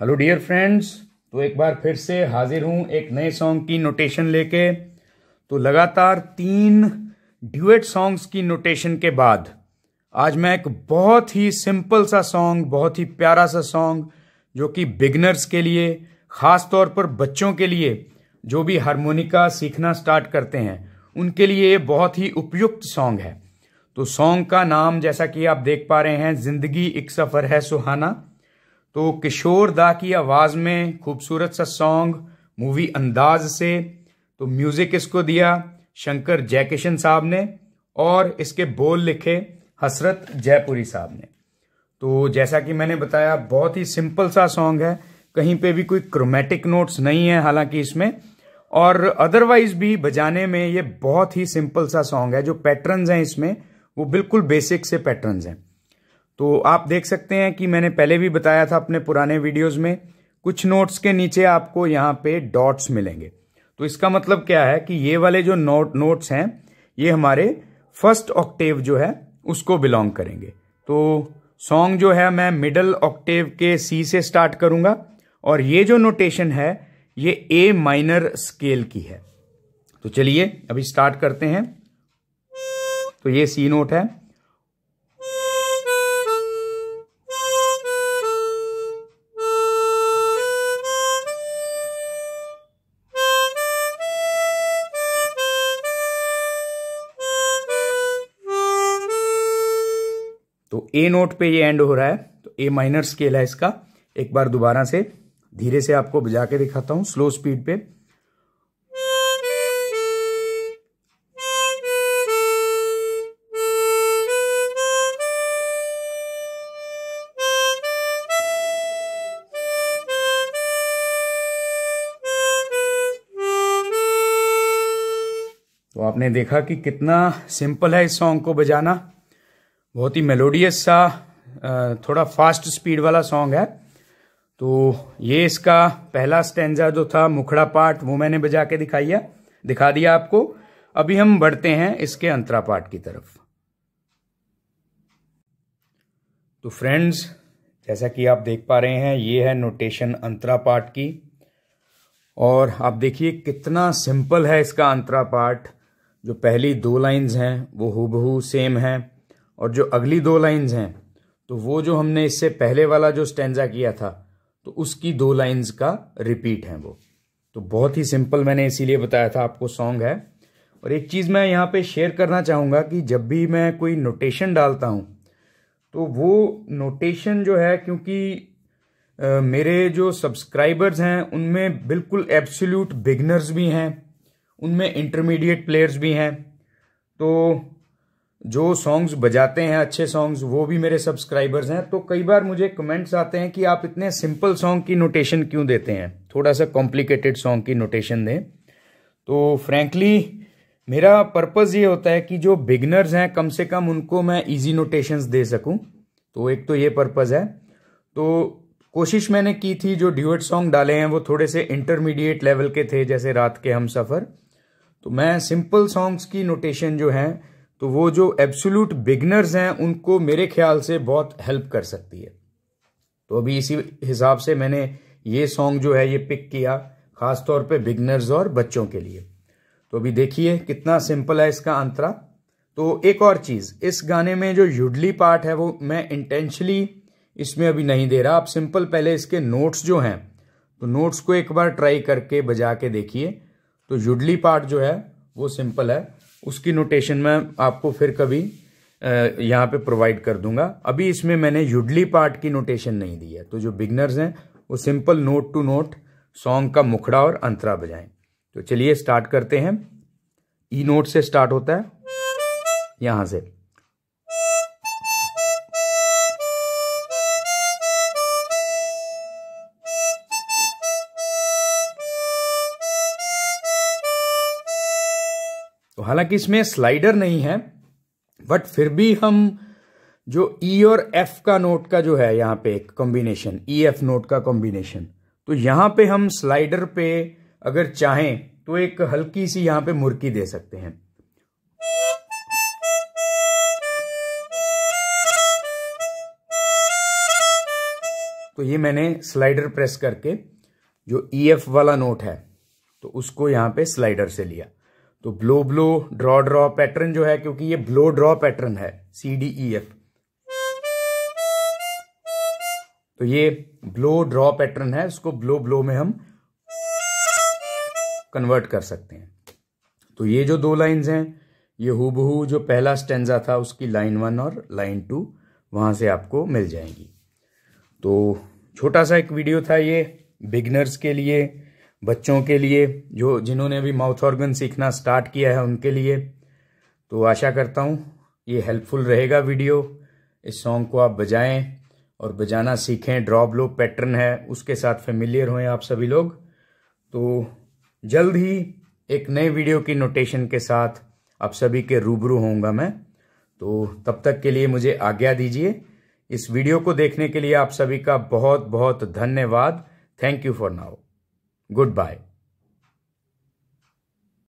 Hello dear friends तो एक बार फिर से हाजिर हूँ एक नए सॉन्ग की नोटेशन लेके। तो लगातार तीन ड्यूएट सॉन्ग्स की नोटेशन के बाद, आज मैं एक बहुत ही सिंपल सा सॉन्ग बहुत ही प्यारा सा सॉन्ग जो कि बिगनर्स के लिए, खास तौर पर बच्चों के लिए, जो भी हारमोनिका सीखना स्टार्ट करते हैं, उनके लिए बहुत ही उपयुक्त सॉन्ग है। तो सॉन्ग का नाम, जैसा कि आप देख पा रहे हैं, ज़िंदगी एक सफ़र है सुहाना। तो किशोर दा की आवाज़ में खूबसूरत सा सॉन्ग मूवी अंदाज से तो म्यूज़िक इसको दिया शंकर जयकिशन साहब ने और इसके बोल लिखे हसरत जयपुरी साहब ने। तो जैसा कि मैंने बताया, बहुत ही सिंपल सा सॉन्ग है, कहीं पे भी कोई क्रोमेटिक नोट्स नहीं है हालाँकि इसमें, और अदरवाइज़ भी बजाने में ये बहुत ही सिंपल सा सॉन्ग है, जो पैटर्न्स हैं इसमें, वो बिल्कुल बेसिक से पैटर्न्स हैं। तो आप देख सकते हैं कि मैंने पहले भी बताया था अपने पुराने वीडियोस में, कुछ नोट्स के नीचे आपको यहाँ पे डॉट्स मिलेंगे। तो इसका मतलब क्या है कि ये वाले जो नोट नोट्स हैं, ये हमारे फ़र्स्ट ऑक्टेव जो है, उसको बिलोंग करेंगे। तो सॉन्ग जो है, मैं मिडल ऑक्टेव के सी से स्टार्ट करूँगा, और ये जो नोटेशन है, ये ए माइनर स्केल की है। तो चलिए, अभी स्टार्ट करते हैं। तो ये सी नोट है। ए नोट पे ये एंड हो रहा है तो ए माइनर स्केल है इसका। एक बार दोबारा से, धीरे से आपको बजा के दिखाता हूँ स्लो स्पीड पे। तो आपने देखा कि कितना सिंपल है इस सॉन्ग को बजाना। बहुत ही मेलोडियस सा थोड़ा फास्ट स्पीड वाला सॉन्ग है। तो ये इसका पहला स्टेंजा जो था, मुखड़ा पार्ट वो मैंने बजा के दिखाइया दिखा दिया आपको। अभी हम बढ़ते हैं इसके अंतरा पार्ट की तरफ़। तो फ्रेंड्स जैसा कि आप देख पा रहे हैं, ये है नोटेशन अंतरा पार्ट की। और आप देखिए कितना सिंपल है इसका अंतरा पार्ट जो पहली दो लाइंस हैं, वो हूबहू सेम है। और जो अगली दो लाइंस हैं तो वो जो हमने इससे पहले वाला जो स्टेंजा किया था तो उसकी दो लाइंस का रिपीट है वो। तो बहुत ही सिंपल मैंने इसीलिए बताया था, आपको सॉन्ग है। और एक चीज़ मैं यहाँ पे शेयर करना चाहूँगा कि जब भी मैं कोई नोटेशन डालता हूँ तो वो नोटेशन जो है, क्योंकि मेरे जो सब्सक्राइबर्स हैं, उनमें बिल्कुल एब्सोल्यूट बिगनर्स भी हैं, उनमें इंटरमीडिएट प्लेयर्स भी हैं। तो जो सॉन्ग्स बजाते हैं, अच्छे सॉन्ग्स वो भी मेरे सब्सक्राइबर्स हैं। तो कई बार मुझे कमेंट्स आते हैं कि आप इतने सिंपल सॉन्ग की नोटेशन क्यों देते हैं? थोड़ा सा कॉम्प्लिकेटेड सॉन्ग की नोटेशन दें। तो फ्रैंकली मेरा पर्पज़ ये होता है कि जो बिगनर्स हैं, कम से कम उनको मैं इजी नोटेशंस दे सकूँ। तो एक तो ये पर्पज़ है। तो कोशिश मैंने की थी, जो ड्यूएट सॉन्ग डाले हैं, वो थोड़े से इंटरमीडिएट लेवल के थे, जैसे रात के हम सफ़र। तो मैं सिंपल सॉन्ग्स की नोटेशन जो है तो वो जो एब्सोल्यूट बिगनर्स हैं, उनको मेरे ख्याल से बहुत हेल्प कर सकती है। तो अभी इसी हिसाब से मैंने ये सॉन्ग जो है, ये पिक किया खास तौर पे बिगनर्स और बच्चों के लिए। तो अभी देखिए कितना सिंपल है इसका अंतरा। तो एक और चीज़, इस गाने में जो युडली पार्ट है, वो मैं इंटेंशली इसमें अभी नहीं दे रहा। आप सिंपल पहले इसके नोट्स जो हैं तो नोट्स को एक बार ट्राई करके बजा के देखिए। तो युडली पार्ट जो है, वो सिंपल है। उसकी नोटेशन मैं आपको फिर कभी यहाँ पे प्रोवाइड कर दूँगा। अभी इसमें मैंने युडली पार्ट की नोटेशन नहीं दी है। तो जो बिगनर्स हैं, वो simple note to note song का मुखड़ा और अंतरा बजाएँ। तो चलिए स्टार्ट करते हैं। ई नोट से स्टार्ट होता है। यहाँ से। तो हालाँकि इसमें स्लाइडर नहीं है बट फिर भी हम जो ई e और एफ़ का नोट का जो है यहाँ पे एक कॉम्बिनेशन ई एफ़ नोट का कॉम्बिनेशन तो यहाँ पे हम स्लाइडर पे अगर चाहें तो एक हल्की सी यहाँ पे मुर्की दे सकते हैं। तो ये मैंने स्लाइडर प्रेस करके जो ई एफ़ वाला नोट है तो उसको यहाँ पे स्लाइडर से लिया। तो blow blow draw draw pattern जो है, क्योंकि ये ब्लो ड्रॉ पैटर्न है सी डी ई एफ़ तो ये ब्लो ड्रॉ पैटर्न है उसको ब्लो ब्लो में हम कन्वर्ट कर सकते हैं। तो ये जो दो लाइंस हैं, ये हुबहू जो पहला स्टेंजा था, उसकी लाइन वन और लाइन टू वहाँ से आपको मिल जाएँगी। तो छोटा सा एक वीडियो था ये बिगनर्स के लिए। बच्चों के लिए, जो जिन्होंने अभी माउथ ऑर्गन सीखना स्टार्ट किया है उनके लिए। तो आशा करता हूँ ये हेल्पफुल रहेगा वीडियो इस सॉन्ग को आप बजाएँ और बजाना सीखें। ड्रॉप लो पैटर्न है, उसके साथ फेमिलियर हों आप सभी लोग। तो जल्द ही एक नए वीडियो की नोटेशन के साथ आप सभी के रूबरू होऊँगा मैं। तो तब तक के लिए मुझे आज्ञा दीजिए। इस वीडियो को देखने के लिए आप सभी का बहुत बहुत धन्यवाद। Thank you for now Goodbye.